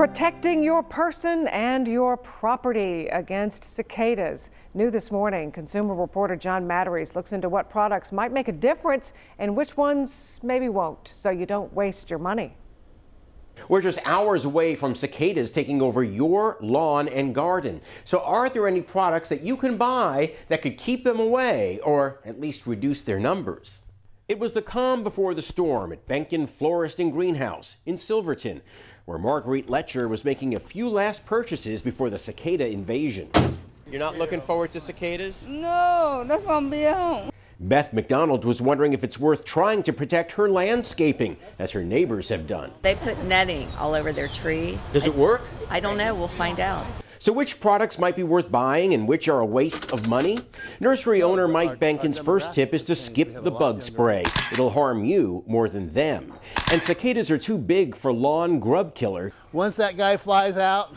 Protecting your person and your property against cicadas. New this morning, consumer reporter John Matarese looks into what products might make a difference and which ones maybe won't, so you don't waste your money. We're just hours away from cicadas taking over your lawn and garden. So are there any products that you can buy that could keep them away or at least reduce their numbers? It was the calm before the storm at Benken Florist and Greenhouse in Silverton, where Marguerite Letcher was making a few last purchases before the cicada invasion. You're not looking forward to cicadas? No, that's gonna be home. Beth McDonald was wondering if it's worth trying to protect her landscaping, as her neighbors have done. They put netting all over their trees. Does it work? I don't know. We'll find out. So which products might be worth buying and which are a waste of money? Nursery owner Mike Benken's first tip is to skip the bug spray. It'll harm you more than them. And cicadas are too big for lawn grub killer. Once that guy flies out,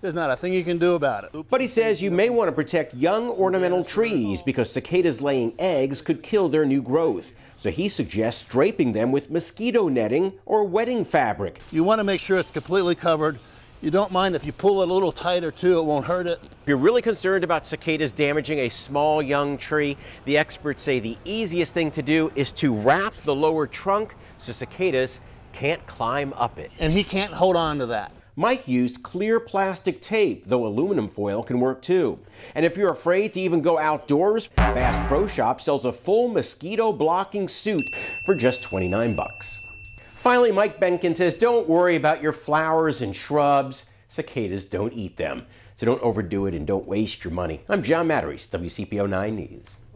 there's not a thing you can do about it. But he says you may want to protect young ornamental trees because cicadas laying eggs could kill their new growth. So he suggests draping them with mosquito netting or wetting fabric. You want to make sure it's completely covered you don't mind if you pull it a little tighter too, it won't hurt it. If you're really concerned about cicadas damaging a small young tree, the experts say the easiest thing to do is to wrap the lower trunk so cicadas can't climb up it. And he can't hold on to that. Mike used clear plastic tape, though aluminum foil can work too. And if you're afraid to even go outdoors, Bass Pro Shop sells a full mosquito blocking suit for just 29 bucks. Finally, Mike Benken says don't worry about your flowers and shrubs. Cicadas don't eat them. So don't overdo it and don't waste your money. I'm John Matarese, WCPO 9 News.